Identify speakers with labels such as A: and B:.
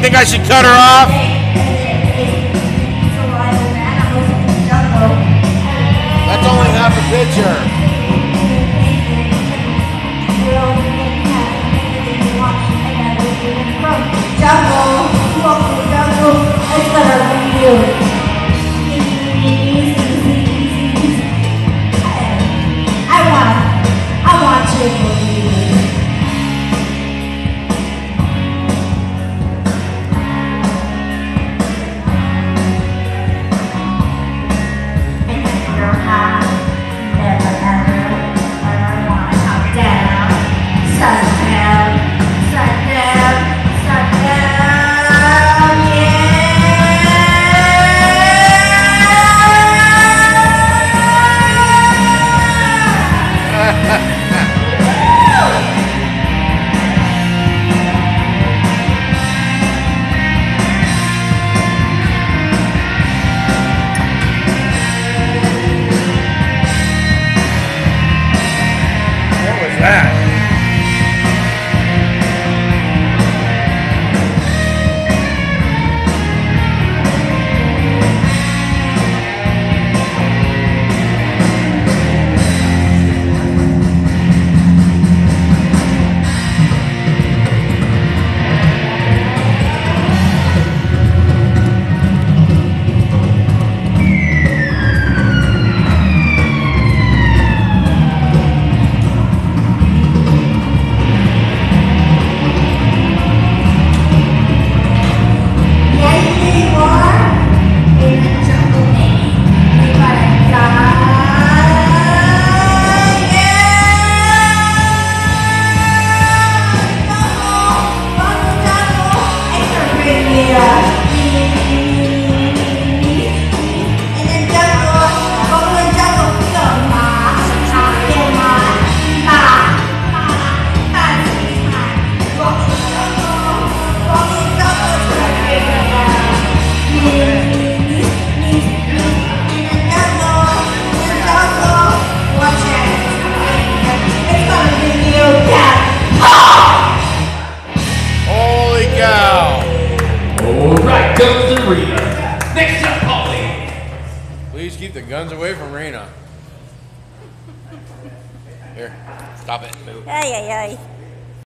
A: think I should cut her off? That's only half a picture. Please keep the guns away from Rina. Here, stop it.
B: Ay, ay, ay.